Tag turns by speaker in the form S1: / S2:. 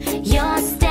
S1: You're still